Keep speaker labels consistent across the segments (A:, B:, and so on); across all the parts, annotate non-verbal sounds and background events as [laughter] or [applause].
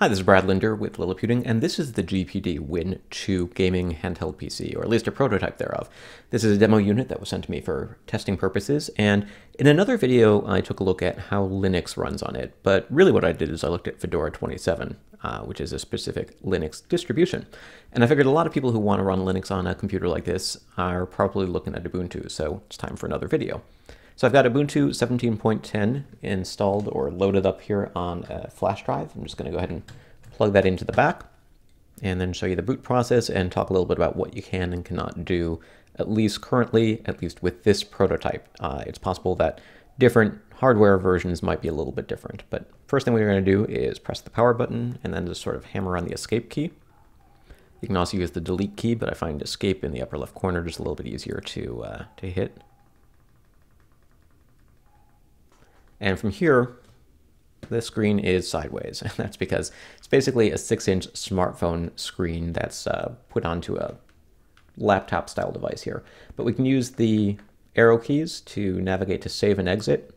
A: Hi, this is Brad Linder with Liliputing, and this is the GPD Win 2 gaming handheld PC, or at least a prototype thereof. This is a demo unit that was sent to me for testing purposes, and in another video I took a look at how Linux runs on it, but really what I did is I looked at Fedora 27, uh, which is a specific Linux distribution. And I figured a lot of people who want to run Linux on a computer like this are probably looking at Ubuntu, so it's time for another video. So I've got Ubuntu 17.10 installed or loaded up here on a flash drive. I'm just going to go ahead and plug that into the back and then show you the boot process and talk a little bit about what you can and cannot do, at least currently, at least with this prototype. Uh, it's possible that different hardware versions might be a little bit different. But first thing we're going to do is press the power button and then just sort of hammer on the escape key. You can also use the delete key, but I find escape in the upper left corner just a little bit easier to, uh, to hit. And from here, the screen is sideways. [laughs] And that's because it's basically a six inch smartphone screen that's uh, put onto a laptop style device here. But we can use the arrow keys to navigate to save and exit.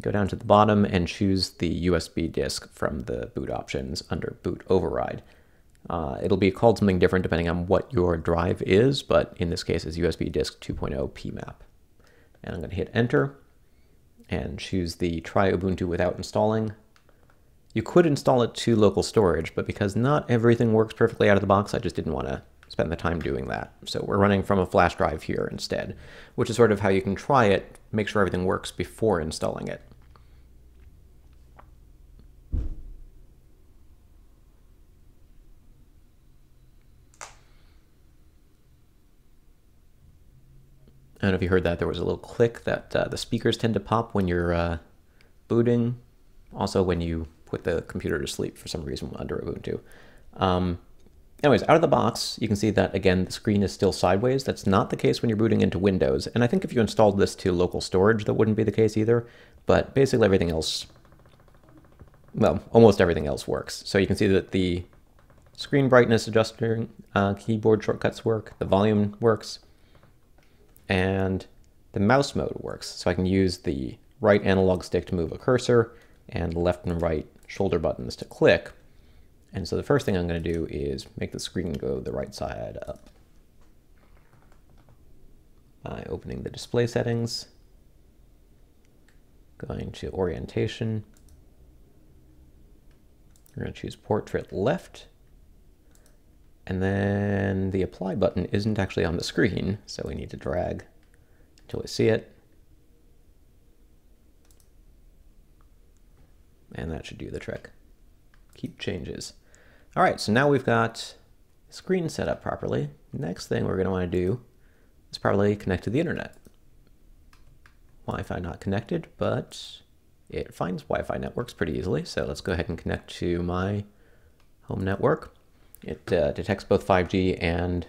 A: Go down to the bottom and choose the USB disk from the boot options under boot override. Uh, it'll be called something different depending on what your drive is, but in this case it's USB disk 2.0 PMAP. And I'm going to hit enter and choose the try Ubuntu without installing. You could install it to local storage, but because not everything works perfectly out of the box, I just didn't want to spend the time doing that. So we're running from a flash drive here instead, which is sort of how you can try it, make sure everything works before installing it. Don't know if you heard that. There was a little click that uh, the speakers tend to pop when you're uh, booting. Also, when you put the computer to sleep for some reason under Ubuntu. Um, anyways, out of the box, you can see that, again, the screen is still sideways. That's not the case when you're booting into Windows. And I think if you installed this to local storage, that wouldn't be the case either. But basically everything else, well, almost everything else works. So you can see that the screen brightness adjuster uh, keyboard shortcuts work, the volume works, and the mouse mode works. So I can use the right analog stick to move a cursor and left and right shoulder buttons to click. And so the first thing I'm going to do is make the screen go the right side up by opening the display settings, going to orientation. We're going to choose portrait left. And then the apply button isn't actually on the screen, so we need to drag until we see it. And that should do the trick. Keep changes. All right, so now we've got screen set up properly. Next thing we're going to want to do is probably connect to the internet. Wi-Fi not connected, but it finds Wi-Fi networks pretty easily. So let's go ahead and connect to my home network. It uh, detects both 5G and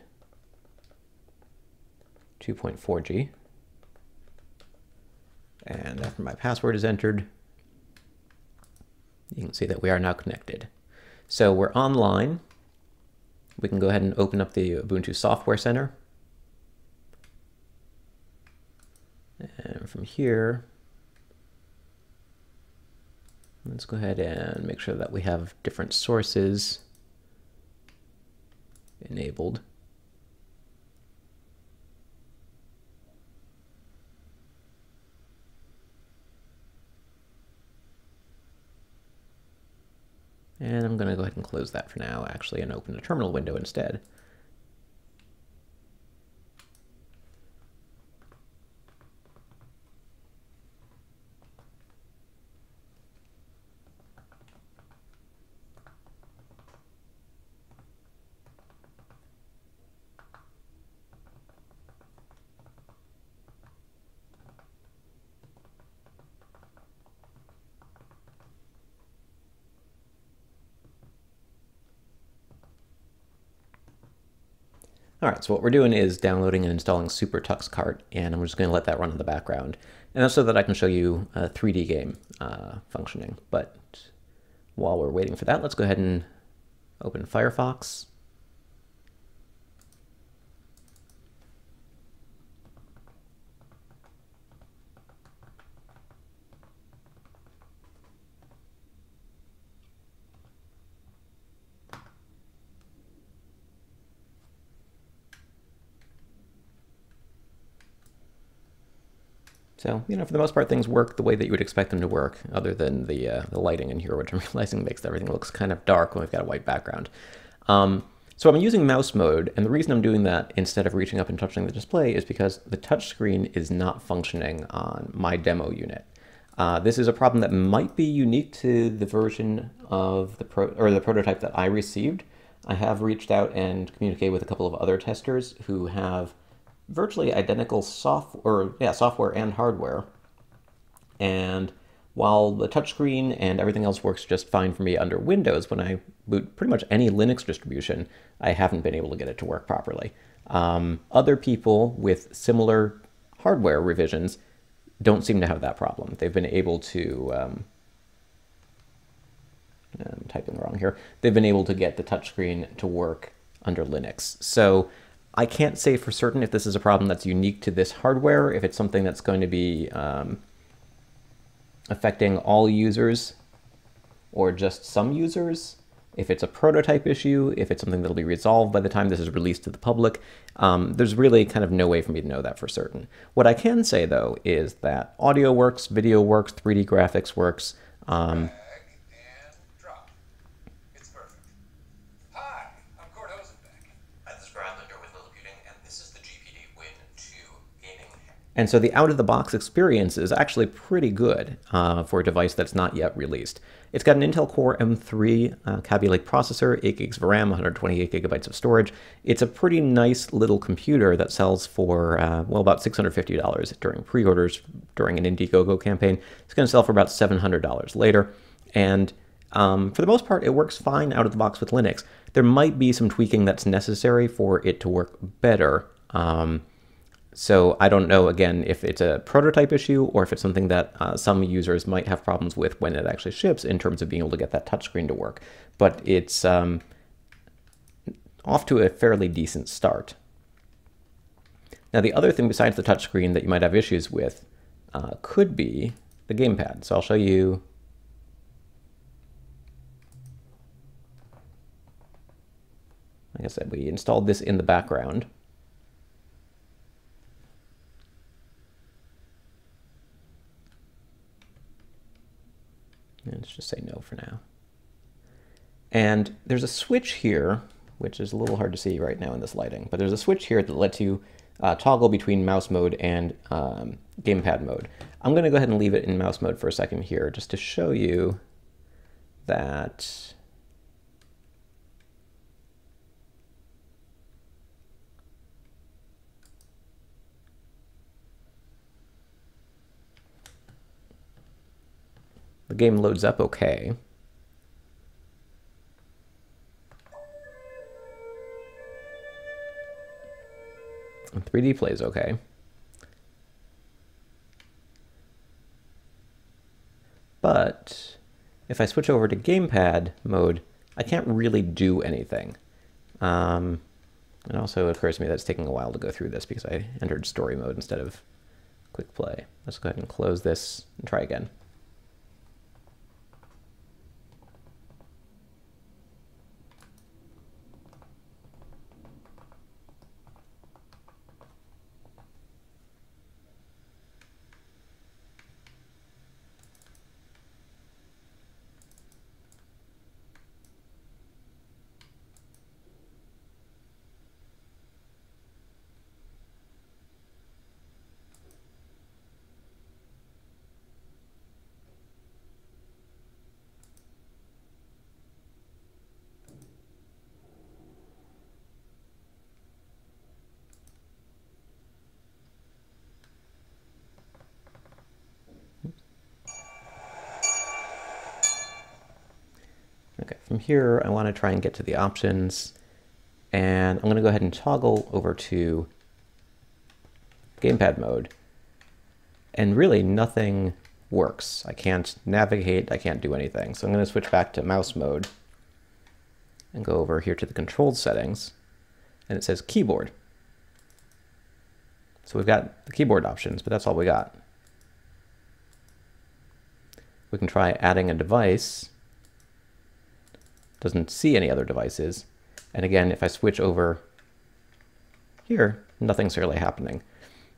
A: 2.4G. And after my password is entered, you can see that we are now connected. So we're online. We can go ahead and open up the Ubuntu Software Center. And from here, let's go ahead and make sure that we have different sources enabled. And I'm going to go ahead and close that for now, actually, and open a terminal window instead. All right, so what we're doing is downloading and installing Super Tux Kart, and I'm just going to let that run in the background. And that's so that I can show you a 3D game uh, functioning. But while we're waiting for that, let's go ahead and open Firefox. So, you know, for the most part, things work the way that you would expect them to work, other than the, uh, the lighting in here, which I'm [laughs] realizing makes everything looks kind of dark when we've got a white background. Um, so I'm using mouse mode, and the reason I'm doing that instead of reaching up and touching the display is because the touchscreen is not functioning on my demo unit. Uh, this is a problem that might be unique to the version of the pro or the prototype that I received. I have reached out and communicated with a couple of other testers who have virtually identical software, yeah, software and hardware. And while the touchscreen and everything else works just fine for me under Windows, when I boot pretty much any Linux distribution, I haven't been able to get it to work properly. Um, other people with similar hardware revisions don't seem to have that problem. They've been able to, um, I'm typing wrong here, they've been able to get the touchscreen to work under Linux. So I can't say for certain if this is a problem that's unique to this hardware, if it's something that's going to be um, affecting all users or just some users, if it's a prototype issue, if it's something that'll be resolved by the time this is released to the public. Um, there's really kind of no way for me to know that for certain. What I can say though is that audio works, video works, 3D graphics works. Um, And so the out-of-the-box experience is actually pretty good uh, for a device that's not yet released. It's got an Intel Core M3 uh, Kaby Lake processor, 8 gigs of RAM, 128 gigabytes of storage. It's a pretty nice little computer that sells for, uh, well, about $650 during pre-orders during an Indiegogo campaign. It's going to sell for about $700 later. And um, for the most part, it works fine out of the box with Linux. There might be some tweaking that's necessary for it to work better. Um, so I don't know, again, if it's a prototype issue or if it's something that uh, some users might have problems with when it actually ships in terms of being able to get that touchscreen to work. But it's um, off to a fairly decent start. Now, the other thing besides the touchscreen that you might have issues with uh, could be the gamepad. So I'll show you like I said, we installed this in the background. Let's just say no for now. And there's a switch here, which is a little hard to see right now in this lighting, but there's a switch here that lets you uh, toggle between mouse mode and um, gamepad mode. I'm going to go ahead and leave it in mouse mode for a second here just to show you that The game loads up okay. And 3D plays okay. But if I switch over to gamepad mode, I can't really do anything. Um, it also occurs to me that it's taking a while to go through this because I entered story mode instead of quick play. Let's go ahead and close this and try again. Okay, from here, I want to try and get to the options. And I'm going to go ahead and toggle over to gamepad mode. And really nothing works. I can't navigate, I can't do anything. So I'm going to switch back to mouse mode and go over here to the controlled settings. And it says keyboard. So we've got the keyboard options, but that's all we got. We can try adding a device doesn't see any other devices. And again, if I switch over here, nothing's really happening.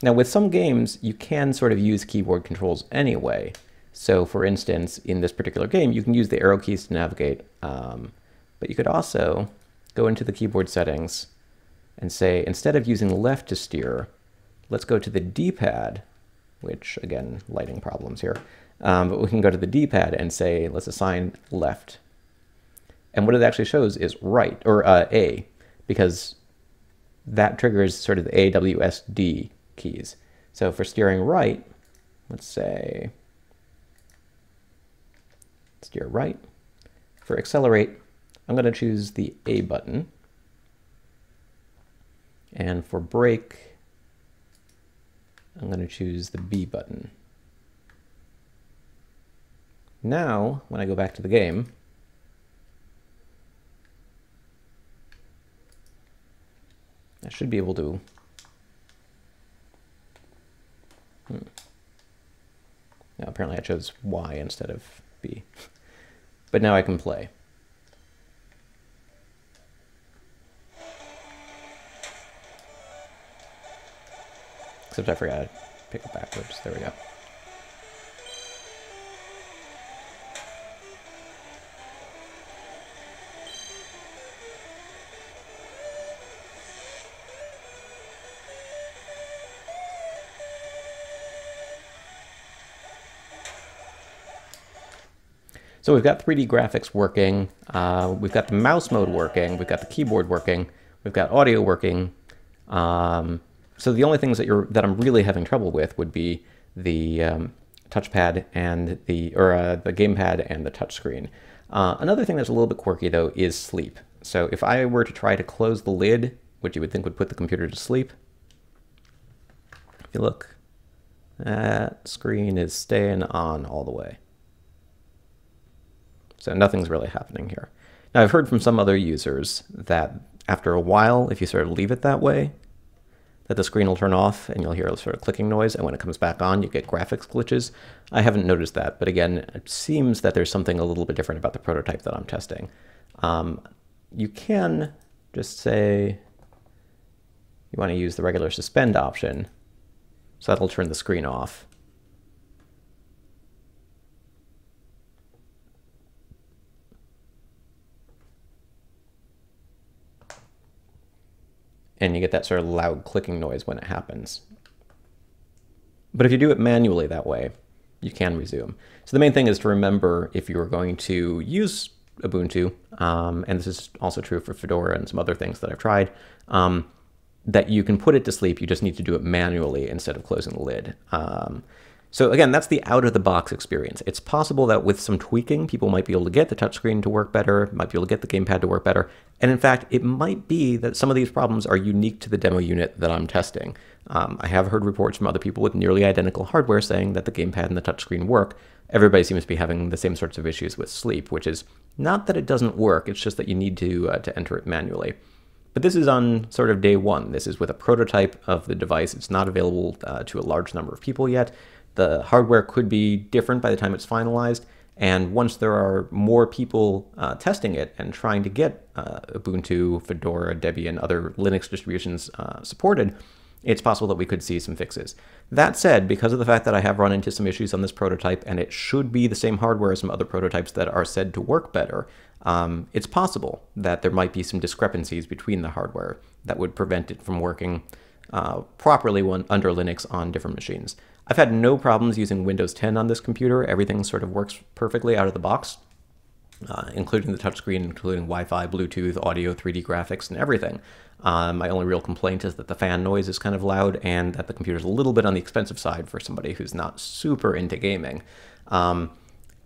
A: Now with some games, you can sort of use keyboard controls anyway. So for instance, in this particular game, you can use the arrow keys to navigate, um, but you could also go into the keyboard settings and say, instead of using left to steer, let's go to the D-pad, which again, lighting problems here. Um, but we can go to the D-pad and say, let's assign left. And what it actually shows is right, or uh, A, because that triggers sort of the A, W, S, D keys. So for steering right, let's say steer right. For accelerate, I'm going to choose the A button. And for brake, I'm going to choose the B button. Now, when I go back to the game, I should be able to... Hmm. Now, apparently I chose Y instead of B. [laughs] but now I can play. Except I forgot to pick it backwards. There we go. So we've got 3D graphics working, uh, we've got the mouse mode working, we've got the keyboard working, we've got audio working. Um, so the only things that you're that I'm really having trouble with would be the um, touchpad and the or uh, the gamepad and the touchscreen. Uh, another thing that's a little bit quirky though is sleep. So if I were to try to close the lid, which you would think would put the computer to sleep, if you look, that screen is staying on all the way. So nothing's really happening here. Now I've heard from some other users that after a while, if you sort of leave it that way, that the screen will turn off and you'll hear a sort of clicking noise, and when it comes back on, you get graphics glitches. I haven't noticed that, but again, it seems that there's something a little bit different about the prototype that I'm testing. Um, you can just say you want to use the regular suspend option, so that'll turn the screen off. And you get that sort of loud clicking noise when it happens. But if you do it manually that way, you can resume. So the main thing is to remember if you are going to use Ubuntu, um, and this is also true for Fedora and some other things that I've tried, um, that you can put it to sleep. You just need to do it manually instead of closing the lid. Um, so again, that's the out-of-the-box experience. It's possible that with some tweaking, people might be able to get the touchscreen to work better, might be able to get the gamepad to work better, and in fact, it might be that some of these problems are unique to the demo unit that I'm testing. Um, I have heard reports from other people with nearly identical hardware saying that the gamepad and the touchscreen work. Everybody seems to be having the same sorts of issues with sleep, which is not that it doesn't work, it's just that you need to, uh, to enter it manually. But this is on sort of day one. This is with a prototype of the device. It's not available uh, to a large number of people yet. The hardware could be different by the time it's finalized. And once there are more people uh, testing it and trying to get uh, Ubuntu, Fedora, Debian, and other Linux distributions uh, supported, it's possible that we could see some fixes. That said, because of the fact that I have run into some issues on this prototype and it should be the same hardware as some other prototypes that are said to work better, um, it's possible that there might be some discrepancies between the hardware that would prevent it from working uh, properly under Linux on different machines. I've had no problems using Windows 10 on this computer. Everything sort of works perfectly out of the box, uh, including the touchscreen, including Wi-Fi, Bluetooth, audio, 3D graphics, and everything. Um, my only real complaint is that the fan noise is kind of loud and that the computer's a little bit on the expensive side for somebody who's not super into gaming. Um,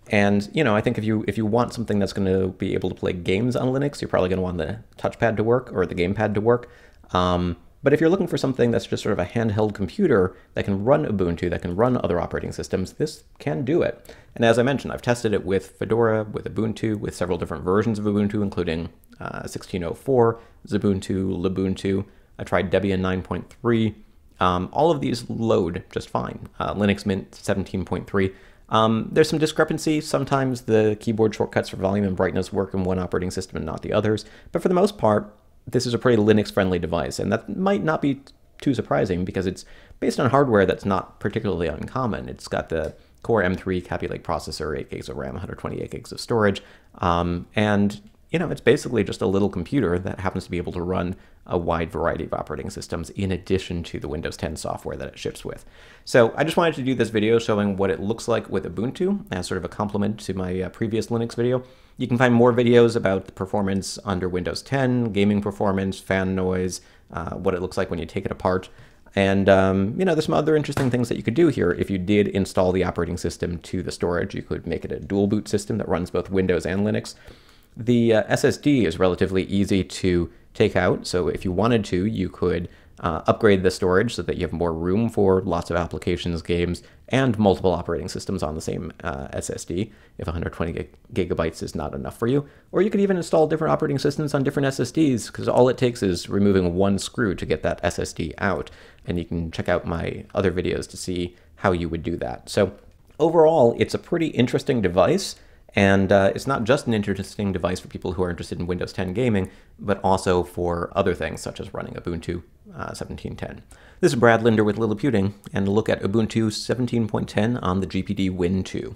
A: and you know, I think if you if you want something that's going to be able to play games on Linux, you're probably going to want the touchpad to work or the gamepad to work. Um, but if you're looking for something that's just sort of a handheld computer that can run Ubuntu, that can run other operating systems, this can do it. And as I mentioned, I've tested it with Fedora, with Ubuntu, with several different versions of Ubuntu, including uh, 16.04, Xubuntu, Lubuntu. I tried Debian 9.3. Um, all of these load just fine. Uh, Linux Mint 17.3. Um, there's some discrepancy. Sometimes the keyboard shortcuts for volume and brightness work in one operating system and not the others. But for the most part, this is a pretty Linux-friendly device, and that might not be too surprising because it's based on hardware that's not particularly uncommon. It's got the Core M3 Kaby processor, 8 gigs of RAM, 128 gigs of storage, um, and you know, it's basically just a little computer that happens to be able to run a wide variety of operating systems in addition to the Windows 10 software that it ships with. So I just wanted to do this video showing what it looks like with Ubuntu as sort of a complement to my uh, previous Linux video. You can find more videos about the performance under Windows 10, gaming performance, fan noise, uh, what it looks like when you take it apart. And, um, you know, there's some other interesting things that you could do here. If you did install the operating system to the storage, you could make it a dual boot system that runs both Windows and Linux. The uh, SSD is relatively easy to take out. So if you wanted to, you could uh, upgrade the storage so that you have more room for lots of applications, games, and multiple operating systems on the same uh, SSD if 120 gig gigabytes is not enough for you. Or you could even install different operating systems on different SSDs because all it takes is removing one screw to get that SSD out. And you can check out my other videos to see how you would do that. So overall, it's a pretty interesting device. And uh, it's not just an interesting device for people who are interested in Windows 10 gaming, but also for other things such as running Ubuntu uh, 17.10. This is Brad Linder with Liliputing, and a look at Ubuntu 17.10 on the GPD Win 2.